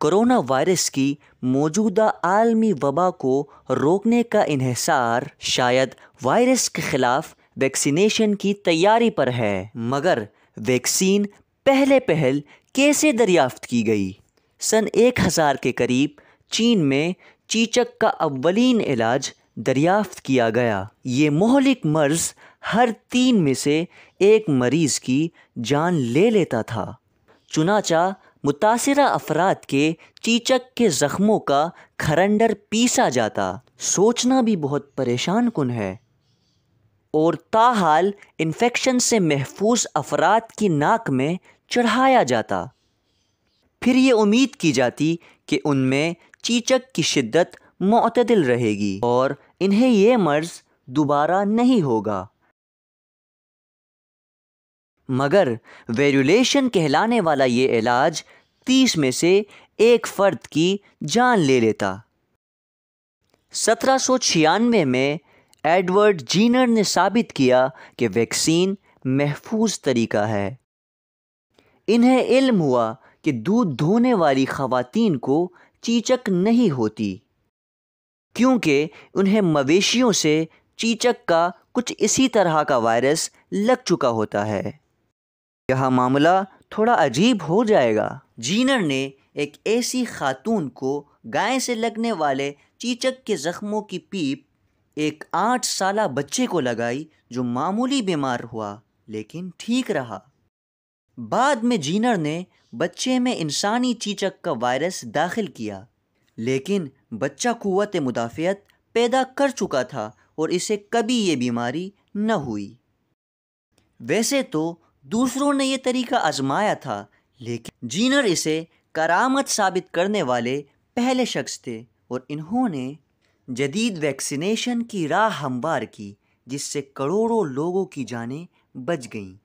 Corona virus की मौजूदा आलमी वबा को रोकने का इन्हिसार शायद वायरस के ख़िलाफ़ वैक्सीनेशन की तैयारी पर है, मगर वैक्सीन पहले पहल कैसे दरियाफ्त की गई? सन एक हज़ार के करीब चीन में चीचक का अव्वलीन इलाज दरियाफ्त किया गया। ये मोहलिक मर्ज़ हर तीन में से एक मरीज़ की जान ले लेता था। चुनाचा मुतासरा अफराद के चीचक के ज़ख्मों का खरंडर पीसा जाता। सोचना भी बहुत परेशान कन है। और ताहाल इन्फेक्शन से महफूज अफराद की नाक में चढ़ाया जाता। फिर ये उम्मीद की जाती कि उनमें चीचक की शिद्दत मतदिल रहेगी और इन्हें यह मर्ज़ दोबारा नहीं होगा। मगर वेरुलेशन कहलाने वाला ये इलाज तीस में से एक फ़र्द की जान ले लेता। सत्रह सौ छियानवे में एडवर्ड जीनर ने साबित किया कि वैक्सीन महफूज तरीका है। इन्हें इल्म हुआ कि दूध धोने वाली खवातीन को चीचक नहीं होती, क्योंकि उन्हें मवेशियों से चीचक का कुछ इसी तरह का वायरस लग चुका होता है। यह मामला थोड़ा अजीब हो जाएगा। जीनर ने एक ऐसी खातून को गाय से लगने वाले चीचक के ज़ख्मों की पीप एक आठ साल बच्चे को लगाई, जो मामूली बीमार हुआ, लेकिन ठीक रहा। बाद में जीनर ने बच्चे में इंसानी चीचक का वायरस दाखिल किया, लेकिन बच्चा कुत मुदाफ़ियत पैदा कर चुका था और इसे कभी ये बीमारी न हुई। वैसे तो दूसरों ने यह तरीका आजमाया था, लेकिन जीनर इसे करामत साबित करने वाले पहले शख्स थे और इन्होंने जदीद वैक्सीनेशन की राह हमवार की, जिससे करोड़ों लोगों की जानें बच गईं।